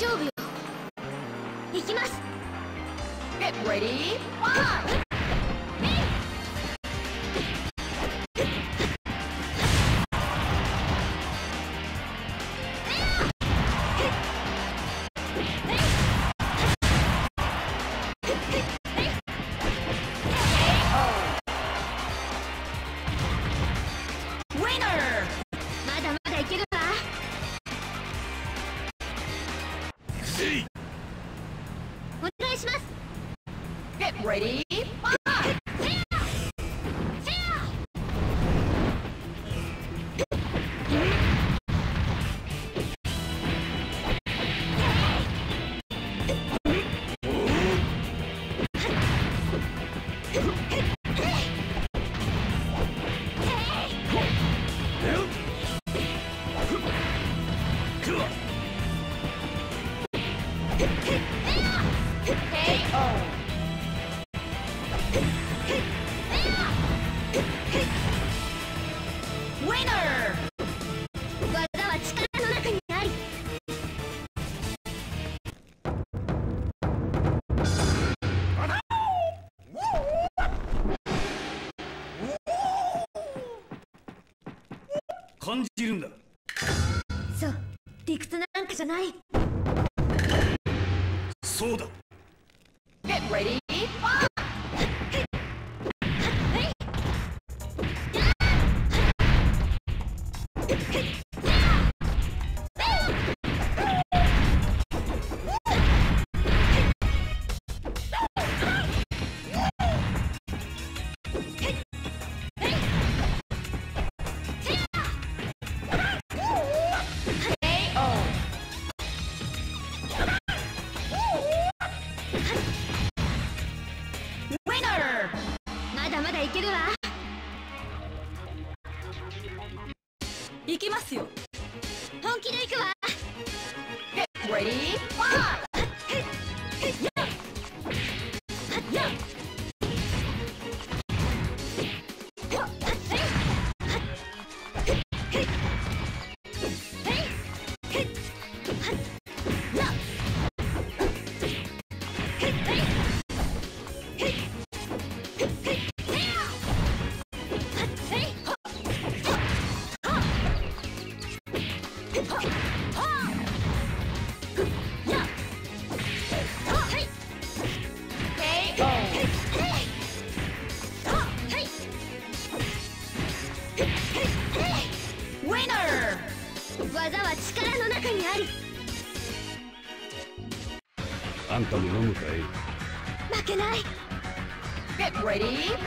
勝負よ行きます Get ready, fire! Ready, 感じるんだ。そう。理屈なんかじゃない。そうだ。Get ready, 行き本気でいくわ。んたも飲むかい？負けない。Get ready,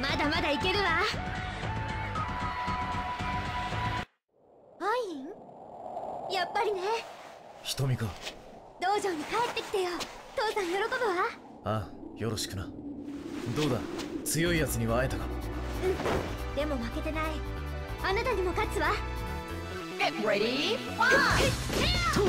まだまだいけるわ。アイン？やっぱりね。瞳か。道場に帰ってきてよ。父さん喜ぶわ。ああよろしくな。どうだ？強いやつには会えたか？でも負けてない。あなたにも勝つわ。Get ready, fight! 覚